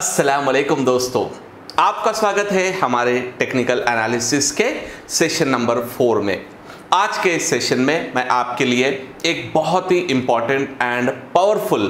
वालेकुम दोस्तों। आपका स्वागत है हमारे टेक्निकल एनालिसिस के सेशन नंबर फोर में। आज के सेशन में मैं आपके लिए एक बहुत ही इंपॉर्टेंट एंड पावरफुल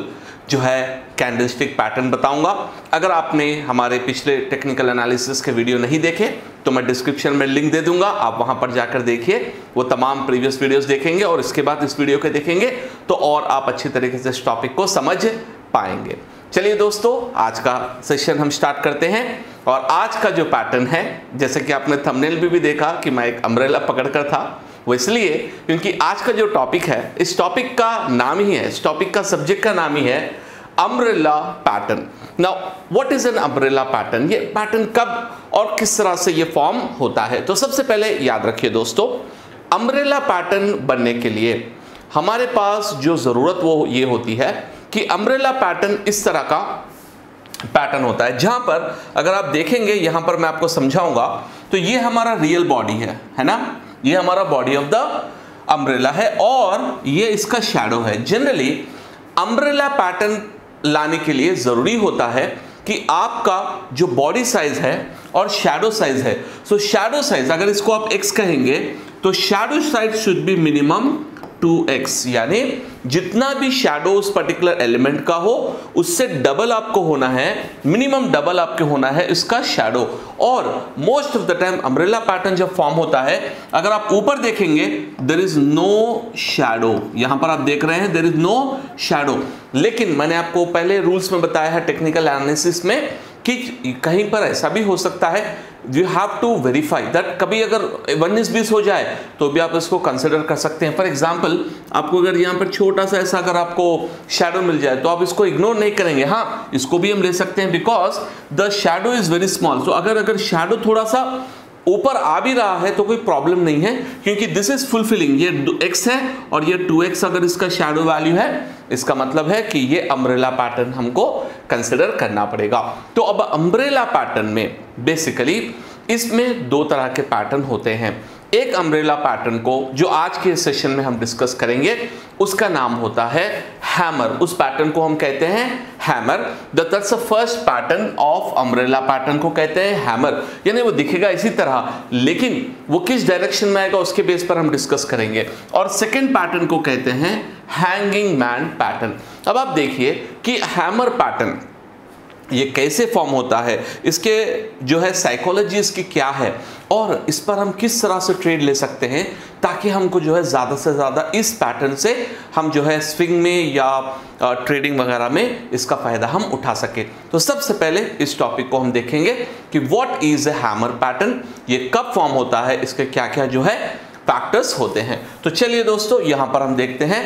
जो है कैंडलस्टिक पैटर्न बताऊँगा। अगर आपने हमारे पिछले टेक्निकल एनालिसिस के वीडियो नहीं देखे तो मैं डिस्क्रिप्शन में लिंक दे दूँगा। आप वहाँ पर जाकर देखिए। वो तमाम प्रीवियस वीडियोस देखेंगे और इसके बाद इस वीडियो के देखेंगे तो और आप अच्छी तरीके से इस टॉपिक को समझ पाएँगे। चलिए दोस्तों आज का सेशन हम स्टार्ट करते हैं और आज का जो पैटर्न है जैसे कि आपने थंबनेल भी, भी देखा कि मैं एक अम्ब्रेला पकड़कर था वो इसलिए क्योंकि आज का जो टॉपिक है इस टॉपिक का नाम ही है इस टॉपिक का सब्जेक्ट का नाम ही है umbrella pattern now what is an umbrella pattern ये पैटर्न कब और किस तरह से ये फॉर्म होता है? तो सबसे पहले याद रखिए दोस्तों अम्ब्रेला पैटर्न बनने के लिए हमारे पास जो ज़रूरत वो ये होती है कि अम्ब्रेला पैटर्न इस तरह का पैटर्न होता है। जहाँ पर अगर आप देखेंगे, यहाँ पर मैं आपको समझाऊँगा तो ये हमारा रियल बॉडी है है ना? ये हमारा बॉडी ऑफ़ द अम्ब्रेला है और ये इसका शेडो है। जनरली अम्ब्रेला पैटर्न लाने के लिए ज़रूरी होता है कि आपका जो बॉडी साइज़ है और शेडो साइज़ है। सो शेडो साइज़ अगर इसको आप एक्स कहेंगे तो shadow size should be minimum 2x यानी जितना भी शेडो उस पर्टिकुलर एलिमेंट का हो, उससे डबल आपको होना है मिनिमम डबल आपके होना है इसका शेडो और most of the time umbrella pattern जब फॉर्म होता है, अगर आप ऊपर देखेंगे देर इज़ नो शेडो यहाँ पर आप देख रहे हैं देर इज़ नो शेडो लेकिन मैंने आपको पहले रूल्स में बताया है टेक्निकल एनालिसिस में, कि कहीं पर ऐसा भी हो सकता है you have to verify that कभी अगर उन्नीस बीस हो जाए तो भी आप इसको कंसिडर कर सकते हैं। फॉर एग्ज़ाम्पल आपको अगर यहाँ पर छोटा सा ऐसा अगर आपको शेडो मिल जाए तो आप इसको इग्नोर नहीं करेंगे। हाँ इसको भी हम ले सकते हैं because the shadow is very small so अगर अगर शेडो थोड़ा सा ऊपर आ भी रहा है तो कोई प्रॉब्लम नहीं है, क्योंकि दिस इज़ फुलफिलिंग ये x है और ये 2x अगर इसका शेडो वैल्यू है, इसका मतलब है कि ये अम्ब्रेला पैटर्न हमको कंसिडर करना पड़ेगा। तो अब अम्ब्रेला पैटर्न में बेसिकली इसमें दो तरह के पैटर्न होते हैं। एक अम्ब्रेला पैटर्न को जो आज के सेशन में हम डिस्कस करेंगे, उसका नाम होता है हैमर उस पैटर्न को हम कहते हैं hammer that's the first pattern of umbrella pattern को कहते हैं हैमर यानी वो दिखेगा इसी तरह, लेकिन वो किस डायरेक्शन में आएगा उसके बेस पर हम डिस्कस करेंगे. और सेकेंड पैटर्न को कहते हैं हैंगिंग मैन पैटर्न अब आप देखिए कि हैमर पैटर्न ये कैसे फॉर्म होता है, इसके जो है साइकोलॉजी इसकी क्या है, और इस पर हम किस तरह से ट्रेड ले सकते हैं ताकि हमको जो है ज़्यादा से ज़्यादा इस पैटर्न से हम जो है स्विंग में या ट्रेडिंग वगैरह में इसका फ़ायदा हम उठा सकें। तो सबसे पहले इस टॉपिक को हम देखेंगे कि what is a hammer pattern ये कब फॉर्म होता है? इसके क्या क्या जो है फैक्टर्स होते हैं। तो चलिए दोस्तों, यहाँ पर हम देखते हैं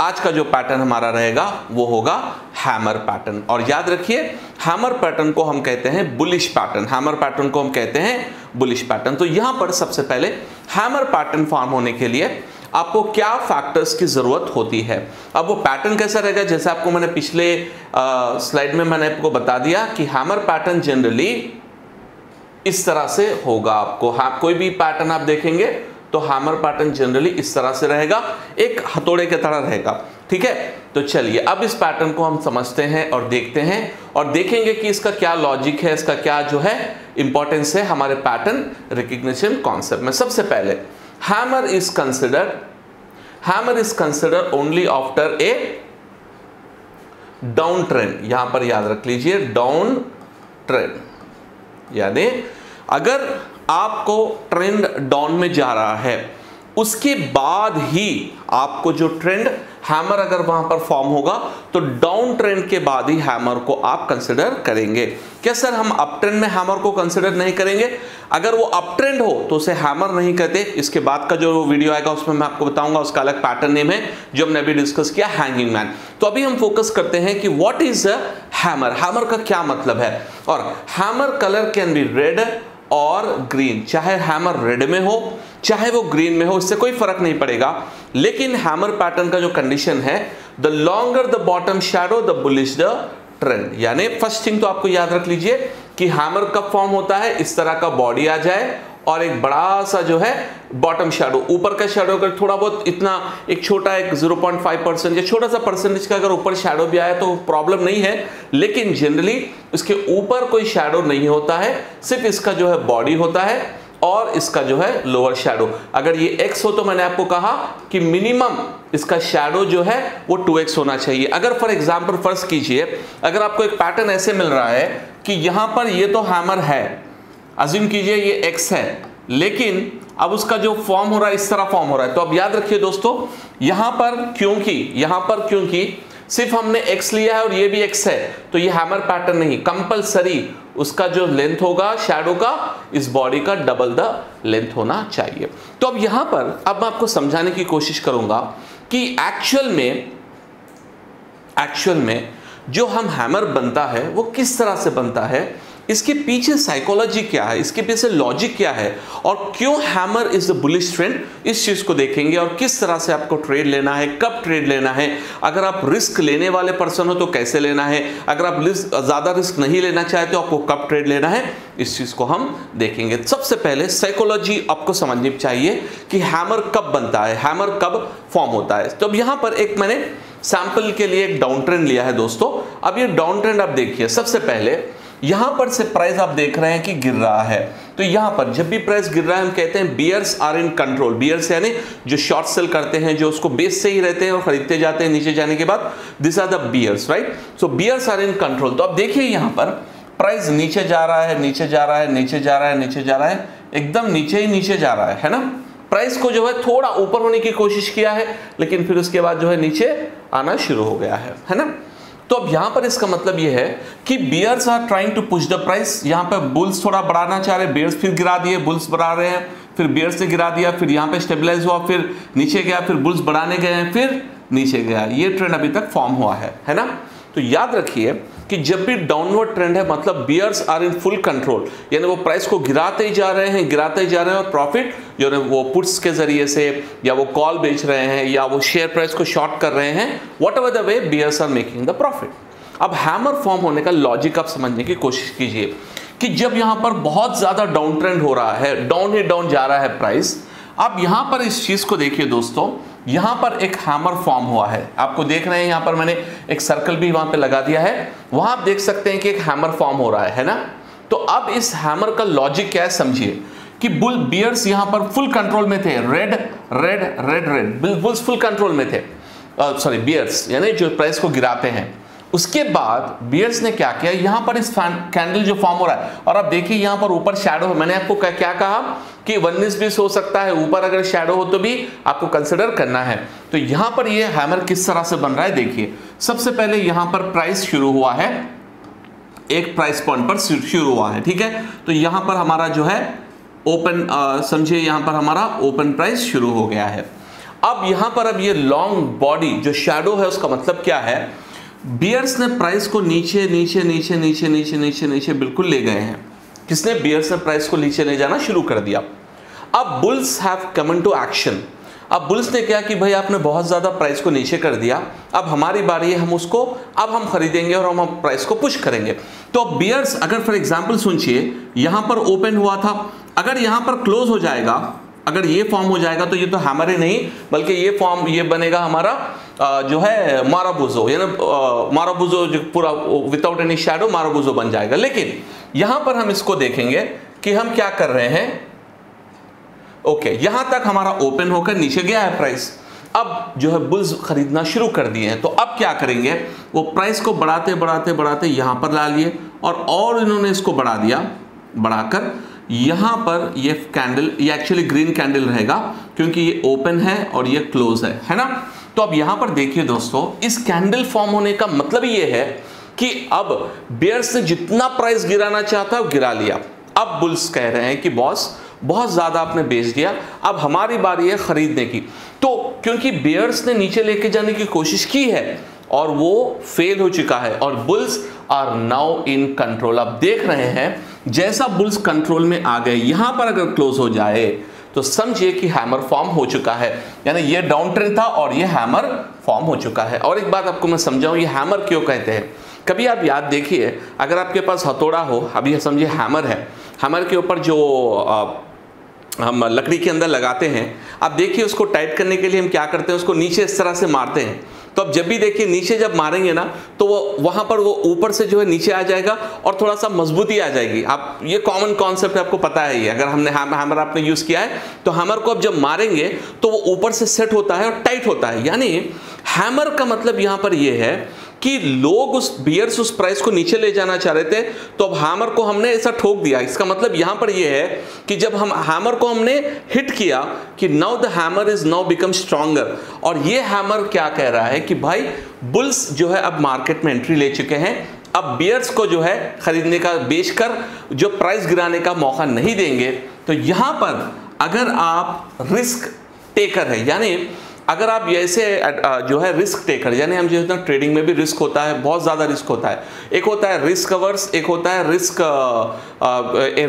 आज का जो पैटर्न हमारा रहेगा, वो होगा हैमर पैटर्न और याद रखिए हैमर पैटर्न को हम कहते हैं बुलिश पैटर्न हैमर पैटर्न को हम कहते हैं बुलिश पैटर्न तो यहाँ पर सबसे पहले हैमर पैटर्न फॉर्म होने के लिए आपको क्या फैक्टर्स की ज़रूरत होती है? अब वो पैटर्न कैसा रहेगा? जैसे आपको मैंने पिछले स्लाइड में मैंने आपको बता दिया कि हैमर पैटर्न जनरली इस तरह से होगा आपको। हाँ कोई भी पैटर्न आप देखेंगे तो हैमर पैटर्न जनरली इस तरह से रहेगा, एक हथौड़े की तरह रहेगा, ठीक है? तो चलिए, अब इस पैटर्न को हम समझते हैं और देखते हैं और देखेंगे कि इसका क्या लॉजिक है, इसका क्या जो है इंपॉर्टेंस है हमारे पैटर्न रिकग्निशन कॉन्सेप्ट में। सबसे पहले hammer is considered hammer is consider only after a down trend यहाँ पर याद रख लीजिए डाउन ट्रेंड यानी अगर आपको ट्रेंड डाउन में जा रहा है। उसके बाद ही आपको जो ट्रेंड हैमर अगर वहाँ पर फॉर्म होगा तो डाउन ट्रेंड के बाद ही हैमर को आप कंसिडर करेंगे। क्या सर हम अप ट्रेंड में हैमर को कंसिडर नहीं करेंगे? अगर वो अप ट्रेंड हो तो उसे हैमर नहीं कहते। इसके बाद का जो वीडियो आएगा, उसमें मैं आपको बताऊँगा, उसका अलग पैटर्न नेम है, जो हमने अभी डिस्कस किया हैंगिंग मैन तो अभी हम फोकस करते हैं कि what is a hammer hammer का क्या मतलब है? और hammer colour can be red और ग्रीन चाहे हैमर रेड में हो, चाहे वो ग्रीन में हो, इससे कोई फ़र्क नहीं पड़ेगा। लेकिन हैमर पैटर्न का जो कंडीशन है the longer the bottom shadow the bullish the trend यानी फ़र्स्ट थिंग तो आपको याद रख लीजिए कि हैमर कब फॉर्म होता है, इस तरह का बॉडी आ जाए और एक बड़ा सा जो है बॉटम शेडो ऊपर का शेडो अगर थोड़ा बहुत इतना, एक छोटा एक 0.5 परसेंट या छोटा सा परसेंटेज का अगर ऊपर शेडो भी आया तो प्रॉब्लम नहीं है, लेकिन जनरली इसके ऊपर कोई शेडो नहीं होता है, सिर्फ़ इसका जो है बॉडी होता है और इसका जो है लोअर शेडो अगर ये x हो तो मैंने आपको कहा कि मिनिमम इसका शेडो जो है वो 2x होना चाहिए। अगर फॉर एग्जांपल फ़र्स्ट कीजिए, अगर आपको एक पैटर्न ऐसे मिल रहा है कि यहाँ पर ये तो हैमर है अज्यूम कीजिए, ये x है। लेकिन अब उसका जो फॉर्म हो रहा है, इस तरह फॉर्म हो रहा है। तो अब याद रखिए दोस्तों, यहाँ पर क्योंकि, यहाँ पर क्योंकि सिर्फ़ हमने x लिया है और ये भी x है। तो ये हैमर पैटर्न नहीं कंपलसरी उसका जो लेंथ होगा शैडो का, इस बॉडी का डबल द लेंथ होना चाहिए। तो अब यहाँ पर, अब मैं आपको समझाने की कोशिश करूँगा कि एक्चुअल में एक्चुअल में जो हम हैमर बनता है, वो किस तरह से बनता है? इसके पीछे साइकोलॉजी क्या है? इसके पीछे लॉजिक क्या है? और क्यों hammer is the bullish trend इस चीज़ को देखेंगे और किस तरह से आपको ट्रेड लेना है, कब ट्रेड लेना है? अगर आप रिस्क लेने वाले पर्सन हो तो कैसे लेना है? अगर आप ज़्यादा रिस्क नहीं लेना चाहते तो आपको कब ट्रेड लेना है? इस चीज़ को हम देखेंगे। सबसे पहले साइकोलॉजी आपको समझनी चाहिए कि हैमर कब बनता है हैमर कब फॉर्म होता है। तो अब यहाँ पर एक मैंने सैंपल के लिए एक डाउन ट्रेंड लिया है दोस्तों। अब ये डाउन ट्रेंड आप देखिए। सबसे पहले यहाँ पर से प्राइस आप देख रहे हैं कि गिर रहा है। तो यहाँ पर जब भी प्राइस गिर रहा है, हम कहते हैं bears are in control bears यानी जो शॉर्ट सेल करते हैं, जो उसको बेस से ही रहते हैं और खरीदते जाते हैं नीचे जाने के बाद this are the bears right so bears are in control तो अब देखिए यहाँ पर प्राइस नीचे जा रहा है, नीचे जा रहा है, नीचे जा रहा है, नीचे जा रहा है, एकदम नीचे ही नीचे जा रहा है है ना? प्राइस को जो है थोड़ा ऊपर होने की कोशिश किया है, लेकिन फिर उसके बाद जो है नीचे आना शुरू हो गया है है ना? तो अब यहाँ पर इसका मतलब यह है कि bears are trying to push the price यहाँ पर बुल्स थोड़ा बढ़ाना चाह रहे बियर्स फिर गिरा दिए बुल्स बढ़ा रहे हैं, फिर बियर्स ने गिरा दिया, फिर यहाँ पे स्टेबलाइज हुआ, फिर नीचे गया, फिर बुल्स बढ़ाने गए हैं, फिर नीचे गया। ये ट्रेंड अभी तक फॉर्म हुआ है है ना? तो याद रखिए कि जब भी डाउनवर्ड ट्रेंड है मतलब bears are in full control यानी वो प्राइस को गिराते ही जा रहे हैं, गिराते ही जा रहे हैं और प्रॉफिट जो है वो पुट्स के ज़रिए से या वो कॉल बेच रहे हैं या वो शेयर प्राइस को शॉर्ट कर रहे हैं what the way bears are making the profit अब हैमर फॉर्म होने का लॉजिक आप समझने की कोशिश कीजिए कि जब यहाँ पर बहुत ज़्यादा डाउन ट्रेंड हो रहा है डाउन ही डाउन जा रहा है प्राइस अब यहाँ पर इस चीज़ को देखिए दोस्तों यहाँ पर एक हैमर फॉर्म हुआ है। आपको देख रहे हैं, यहाँ पर मैंने एक सर्कल भी वहाँ पे लगा दिया है। वहाँ आप देख सकते हैं कि एक हैमर फॉर्म हो रहा है है ना? तो अब इस हैमर का लॉजिक क्या है, समझिए कि बुल बियर्स यहाँ पर फुल कंट्रोल में थे। Red red red red bulls full control में थे। सॉरी बियर्स यानी जो प्राइस को गिराते हैं। उसके बाद बियर्स ने क्या किया? यहाँ पर इस कैंडल जो फॉर्म हो रहा है, और आप देखिए यहाँ पर ऊपर शैडो है। मैंने आपको क्या क्या कहा कि वन्निस भी हो सकता है, ऊपर अगर शैडो हो तो भी आपको कंसिडर करना है। तो यहाँ पर ये हैमर किस तरह से बन रहा है, देखिए। सबसे पहले यहाँ पर प्राइस शुरू हुआ है। एक प्राइस पॉइंट पर शुरू हुआ है, ठीक है? तो यहाँ पर हमारा जो है ओपन समझिए यहाँ पर हमारा ओपन प्राइस शुरू हो गया है। अब यहाँ पर अब ये लॉन्ग बॉडी जो शेडो है, उसका मतलब क्या है? बियर्स ने प्राइस को नीचे नीचे नीचे नीचे नीचे नीचे नीचे बिल्कुल ले गए हैं। किसने बियर्स ने प्राइस को नीचे ले जाना शुरू कर दिया? अब bulls have come in to action अब बुल्स ने क्या कि भाई आपने बहुत ज़्यादा प्राइस को नीचे कर दिया। अब हमारी बारी है, हम उसको, अब हम खरीदेंगे और हम प्राइस को पुश करेंगे। तो अब बियर्स अगर फॉर एग्ज़ाम्पल सुनिए, यहाँ पर ओपन हुआ था। अगर यहाँ पर क्लोज हो जाएगा अगर ये फॉर्म हो जाएगा तो ये तो हमारे नहीं, बल्कि ये फॉर्म ये बनेगा हमारा जो है माराबुजो यानी माराबुजो जो पूरा विदाउट एनी शेडो माराबुजो बन जाएगा। लेकिन यहाँ पर हम इसको देखेंगे कि हम क्या कर रहे हैं। ओके यहाँ तक हमारा ओपन होकर नीचे गया है प्राइस अब जो है बुल्स खरीदना शुरू कर दिए हैं। तो अब क्या करेंगे? वो प्राइस को बढ़ाते बढ़ाते बढ़ाते यहाँ पर ला लिए और और इन्होंने इसको बढ़ा दिया, बढ़ाकर यहाँ पर ये कैंडल ये एक्चुअली ग्रीन कैंडल रहेगा, क्योंकि ये ओपन है और ये क्लोज है है ना? तो अब यहाँ पर देखिए दोस्तों, इस कैंडल फॉर्म होने का मतलब ये है कि अब बेयर्स ने जितना प्राइस गिराना चाहता वो गिरा लिया। अब बुल्स कह रहे हैं कि बॉस बहुत ज़्यादा आपने बेच दिया, अब हमारी बारी है खरीदने की। तो क्योंकि बेयर्स ने नीचे लेके जाने की कोशिश की है और वो फेल हो चुका है और bulls are now in control आप देख रहे हैं जैसा बुल्स कंट्रोल में आ गए, यहाँ पर अगर क्लोज हो जाए तो समझिए कि हैमर फॉर्म हो चुका है। यानी ये डाउन ट्रेंड था और ये हैमर फॉर्म हो चुका है। और एक बात आपको मैं समझाऊं, ये हैमर क्यों कहते हैं? कभी आप याद देखिए, अगर आपके पास हथौड़ा हो, अभी समझिए हैमर है। हैमर के ऊपर जो हम लकड़ी के अंदर लगाते हैं, आप देखिए उसको टाइट करने के लिए हम क्या करते हैं, उसको नीचे इस तरह से मारते हैं। तो अब जब भी देखिए नीचे जब मारेंगे ना तो वो वहाँ पर वो ऊपर से जो है नीचे आ जाएगा और थोड़ा सा मजबूती आ जाएगी। आप, ये कॉमन कॉन्सेप्ट है, आपको पता है ये। अगर हमने हैमर आपने यूज़ किया है तो हैमर को अब जब मारेंगे तो वो ऊपर से सेट होता है और टाइट होता है। यानी हैमर का मतलब यहाँ पर यह है कि लोग उस बियर्स उस प्राइस को नीचे ले जाना चाह रहे थे तो अब हैमर को हमने ऐसा ठोक दिया। इसका मतलब यहाँ पर यह है कि जब हम हैमर को हमने हिट किया कि now the hammer is now become stronger और ये हैमर क्या कह रहा है कि भाई बुल्स जो है अब मार्केट में एंट्री ले चुके हैं। अब बियर्स को जो है खरीदने का, बेचकर जो प्राइस गिराने का मौका नहीं देंगे तो यहाँ पर अगर आप रिस्क टेकर है, यानी अगर आप ऐसे जो है रिस्क टेकर यानी हम जो है ट्रेडिंग में भी रिस्क होता है, बहुत ज़्यादा रिस्क होता है। एक होता है रिस्क अवर्स एक होता है रिस्क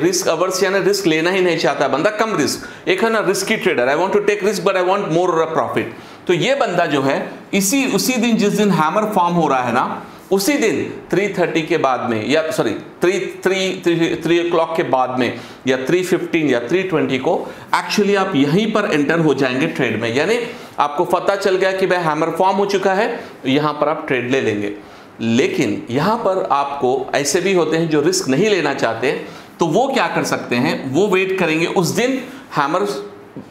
रिस्क अवर्स यानी रिस्क लेना ही नहीं चाहता बंदा, कम रिस्क एक है ना risky trader I want to take risk but I want more profit तो ये बंदा जो है, इसी, उसी दिन, जिस दिन हैमर फॉर्म हो रहा है ना, उसी दिन 3:30 के बाद में, या sorry three three three O के बाद में, या 3:15 या 3:20 को एक्चुअली आप यहीं पर एंटर हो जाएँगे ट्रेड में। यानी आपको पता चल गया कि भाई हैमर फॉर्म हो चुका है, यहाँ पर आप ट्रेड ले लेंगे। लेकिन यहाँ पर आपको ऐसे भी होते हैं जो रिस्क नहीं लेना चाहते तो वो क्या कर सकते हैं? वो वेट करेंगे। उस दिन हैमर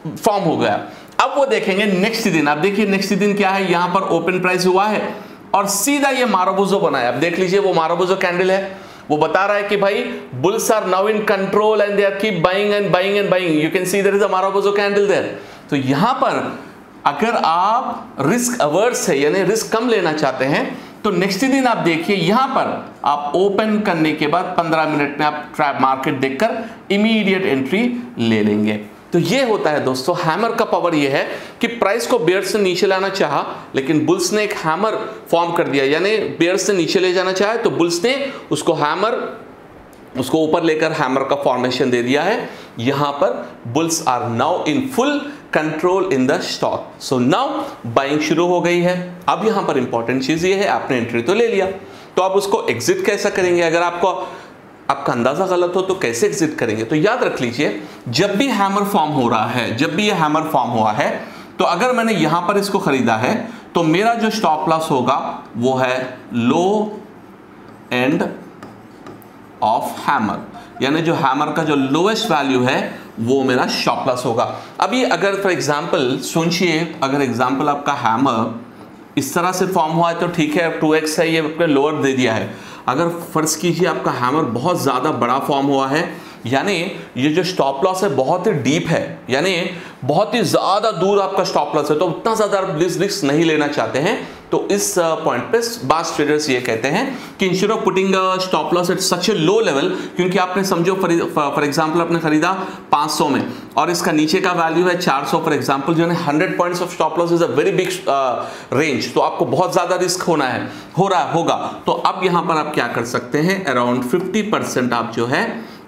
फॉर्म हो गया। अब वो देखेंगे नेक्स्ट दिन। आप देखिए नेक्स्ट दिन क्या है? यहाँ पर ओपन प्राइस हुआ है और सीधा ये मारोबोजो बनाया। अब देख लीजिए, वो मारोबोजो कैंडल है। वो बता रहा है कि भाई bulls are now in control and they are keep buying and buying and buying you can see there is a marubozu candle there तो यहाँ पर अगर आप रिस्क अवर्स है, यानी रिस्क कम लेना चाहते हैं तो नेक्स्ट दिन आप देखिए, यहाँ पर आप ओपन करने के बाद 15 मिनट में आप ट्रैप मार्केट देखकर इमीडिएट एंट्री ले लेंगे। तो ये होता है दोस्तों हैमर का पावर ये है कि प्राइस को बेयर से नीचे लाना चाहा, लेकिन बुल्स ने एक हैमर फॉर्म कर दिया। यानी बेयर से नीचे ले जाना चाहे तो बुल्स ने उसको हैमर उसको ऊपर लेकर हैमर का फॉर्मेशन दे दिया है। यहाँ पर bulls are now in full control in the stock so now buying शुरू हो गई है। अब यहाँ पर इंपॉर्टेंट चीज़ ये है, आपने एंट्री तो ले लिया। तो आप उसको एग्जिट कैसा करेंगे? अगर आपको, आपका अंदाज़ा गलत हो तो कैसे एग्जिट करेंगे? तो याद रख लीजिए, जब भी हैमर फॉर्म हो रहा है, जब भी ये हैमर फॉर्म हुआ है तो अगर मैंने यहाँ पर इसको खरीदा है तो मेरा जो स्टॉप लॉस होगा, वो है लो एंड ऑफ़ हैमर यानी जो हैमर का जो लोएस्ट वैल्यू है, वो मेरा स्टॉप लॉस होगा अभी अगर फॉर एग्जांपल सोचिए अगर एग्जांपल आपका हैमर इस तरह से फॉर्म हुआ है तो ठीक है टू एक्स है, ये आपने लोअर दे दिया है। अगर फ़र्ज़ कीजिए आपका हैमर बहुत ज़्यादा बड़ा फॉर्म हुआ है, यानी ये जो स्टॉप लॉस है, बहुत ही डीप है, यानी बहुत ही ज़्यादा दूर आपका स्टॉप लॉस है तो उतना ज़्यादा आप रिस्क नहीं लेना चाहते हैं। तो इस पॉइंट पे बास ट्रेडर्स ये कहते हैं कि instead of putting stop loss at such a low level क्योंकि आपने समझो फॉर एग्जांपल आपने खरीदा 500 में, और इसका नीचे का वैल्यू है 400 फॉर एग्जांपल जो है 100 points of stop loss is a very big range तो आपको बहुत ज़्यादा रिस्क होना है, हो रहा है, होगा। तो अब यहाँ पर आप क्या कर सकते हैं अराउंड फिफ्टी आप जो है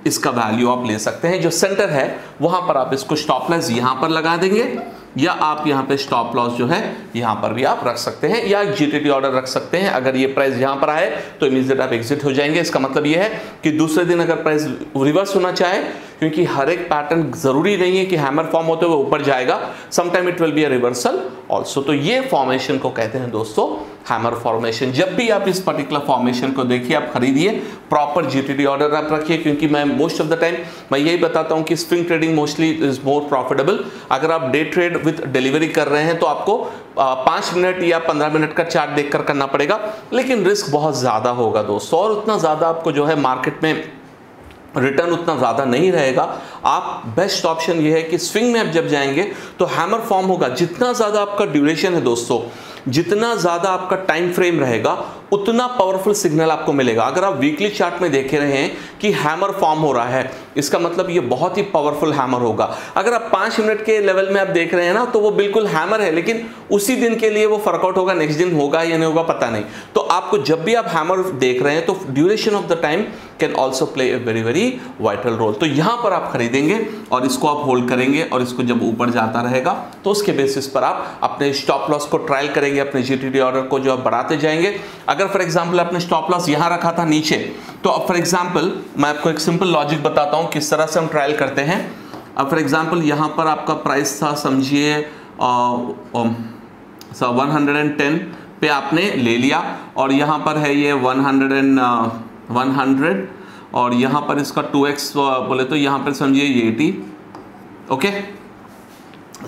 इसका वैल्यू आप ले सकते हैं, जो सेंटर है, वहाँ पर आप इसको स्टॉप लॉस यहाँ पर लगा देंगे। या आप यहाँ पे स्टॉप लॉस जो है, यहाँ पर भी आप रख सकते हैं, या जीटीटी ऑर्डर रख सकते हैं। अगर ये प्राइस यहाँ पर आए तो इमीजिएट आप एग्जिट हो जाएँगे। इसका मतलब ये है कि दूसरे दिन अगर प्राइस रिवर्स होना चाहे, क्योंकि हर एक पैटर्न ज़रूरी नहीं है कि हैमर फॉर्म होते हुए ऊपर जाएगा। Sometime it will be a reversal also तो ये फॉर्मेशन को कहते हैं दोस्तों हैमर फॉर्मेशन जब भी आप इस पर्टिकुलर फॉर्मेशन को देखिए, आप खरीदिए प्रॉपर जीटीडी ऑर्डर आप रखिए, क्योंकि मैं मोस्ट ऑफ़ द टाइम मैं यही बताता हूँ कि swing trading mostly is more profitable अगर आप डे ट्रेड विथ डिलीवरी कर रहे हैं तो आपको पाँच मिनट या पंद्रह मिनट का चार्ट देखकर करना पड़ेगा. लेकिन रिस्क बहुत ज़्यादा होगा दोस्तों, और उतना ज़्यादा आपको जो है मार्केट में रिटर्न उतना ज़्यादा नहीं रहेगा। आप बेस्ट ऑप्शन ये है कि स्विंग में आप जब जाएँगे तो हैमर फॉर्म होगा। जितना ज़्यादा आपका ड्यूरेशन है दोस्तों, जितना ज़्यादा आपका टाइम फ्रेम रहेगा उतना पावरफुल सिग्नल आपको मिलेगा। अगर आप वीकली चार्ट में देख रहे हैं कि हैमर फॉर्म हो रहा है, इसका मतलब ये बहुत ही पावरफुल हैमर होगा। अगर आप पाँच मिनट के लेवल में आप देख रहे हैं ना तो वो बिल्कुल हैमर है, लेकिन उसी दिन के लिए वो फर्कआउट होगा नेक्स्ट दिन होगा या नहीं होगा, पता नहीं। तो आपको जब भी आप हैमर देख रहे हैं तो duration of the time can also play a very very vital role तो यहाँ पर आप खरीदेंगे और इसको आप होल्ड करेंगे और इसको जब ऊपर जाता रहेगा तो उसके बेसिस पर आप अपने स्टॉप लॉस को ट्रायल करेंगे, अपने जीटीडी ऑर्डर को जो आप बढ़ाते जाएँगे। अगर फॉर एग्ज़ाम्पल आपने स्टॉप लॉस यहाँ रखा था नीचे तो अब फॉर एग्ज़ाम्पल मैं आपको एक सिंपल लॉजिक बताता हूँ किस तरह से हम ट्रायल करते हैं। अब फॉर एग्जांपल यहाँ पर आपका प्राइस था, समझिए वन हंड्रेड एंड टेन पे आपने ले लिया, और यहाँ पर है ये one hundred and one hundred और यहाँ पर इसका टू एक्स बोले तो यहाँ पर समझिए ये T okay?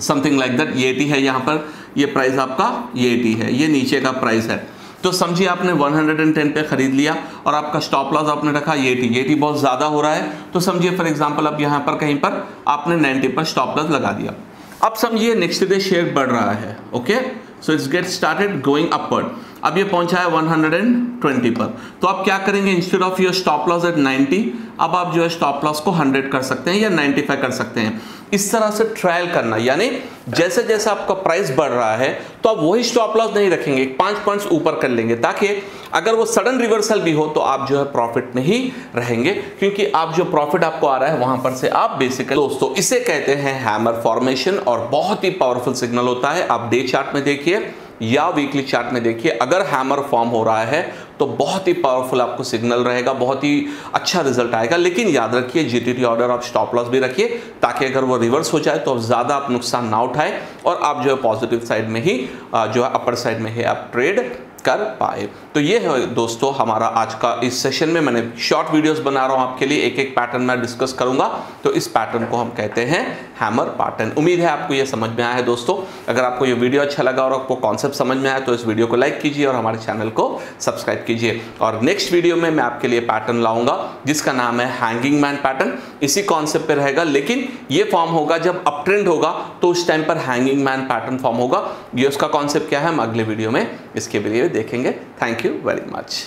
Something like that ये टी है यहाँ पर, ये प्राइस आपका ये टी है, ये नीचे का प्राइस है। तो समझिए आपने 110 पे खरीद लिया और आपका स्टॉप लॉस आपने रखा ये टी ये टी बहुत ज़्यादा हो रहा है। तो समझिए फॉर एग्जांपल अब यहाँ पर कहीं पर आपने 90 पर स्टॉप लॉस लगा दिया। अब समझिए नेक्स्ट डे शेयर बढ़ रहा है okay so it's get started going upward अब ये पहुँचा है 120 पर। तो आप क्या करेंगे instead of your stop loss at 90 अब आप जो है स्टॉप लॉस को 100 कर सकते हैं या 95 कर सकते हैं। इस तरह से ट्रायल करना, यानी जैसे जैसे आपका प्राइस बढ़ रहा है तो आप वही स्टॉप लॉस नहीं रखेंगे पाँच पॉइंट्स ऊपर कर लेंगे, ताकि अगर वो सडन रिवर्सल भी हो तो आप जो है प्रॉफिट में ही रहेंगे, क्योंकि आप जो प्रॉफिट आपको आ रहा है, वहाँ पर से आप बेसिकली दोस्तों, इसे कहते हैं हैमर फॉर्मेशन और बहुत ही पावरफुल सिग्नल होता है। आप डे चार्ट में देखिए या वीकली चार्ट में देखिए, अगर हैमर फॉर्म हो रहा है तो बहुत ही पावरफुल आपको सिग्नल रहेगा, बहुत ही अच्छा रिज़ल्ट आएगा। लेकिन याद रखिए जीटीटी ऑर्डर आप स्टॉप लॉस भी रखिए, ताकि अगर वो रिवर्स हो जाए तो आप ज़्यादा आप नुकसान ना उठाए, और आप जो है पॉजिटिव साइड में ही जो है अपर साइड में ही आप ट्रेड कर पाए। तो ये है दोस्तों हमारा आज का इस सेशन में मैंने शॉर्ट वीडियोस बना रहा हूँ आपके लिए एक एक पैटर्न मैं डिस्कस करूँगा। तो इस पैटर्न को हम कहते हैं हैमर पैटर्न उम्मीद है आपको ये समझ में आया है दोस्तों। अगर आपको ये वीडियो अच्छा लगा और आपको कॉन्सेप्ट समझ में आया तो इस वीडियो को लाइक कीजिए और हमारे चैनल को सब्सक्राइब कीजिए। और नेक्स्ट वीडियो में मैं आपके लिए पैटर्न लाऊँगा, जिसका नाम है हैंगिंग मैन पैटर्न इसी कॉन्सेप्ट पर रहेगा, लेकिन ये फॉर्म होगा जब अप ट्रेंड होगा तो उस टाइम पर हैंगिंग मैन पैटर्न फॉर्म होगा। ये उसका कॉन्सेप्ट क्या है, हम अगले वीडियो में इसके लिए देखेंगे. Thank you very much